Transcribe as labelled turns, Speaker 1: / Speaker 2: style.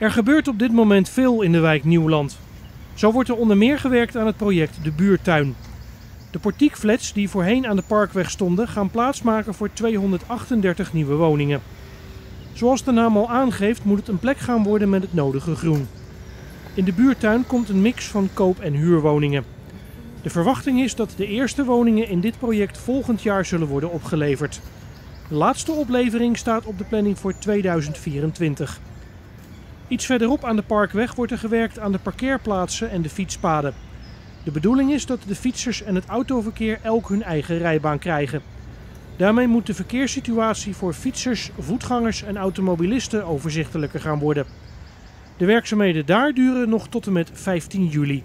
Speaker 1: Er gebeurt op dit moment veel in de wijk Nieuwland. Zo wordt er onder meer gewerkt aan het project De Buurtuin. De portiekflats die voorheen aan de parkweg stonden gaan plaatsmaken voor 238 nieuwe woningen. Zoals de naam al aangeeft moet het een plek gaan worden met het nodige groen. In de buurtuin komt een mix van koop- en huurwoningen. De verwachting is dat de eerste woningen in dit project volgend jaar zullen worden opgeleverd. De laatste oplevering staat op de planning voor 2024. Iets verderop aan de parkweg wordt er gewerkt aan de parkeerplaatsen en de fietspaden. De bedoeling is dat de fietsers en het autoverkeer elk hun eigen rijbaan krijgen. Daarmee moet de verkeerssituatie voor fietsers, voetgangers en automobilisten overzichtelijker gaan worden. De werkzaamheden daar duren nog tot en met 15 juli.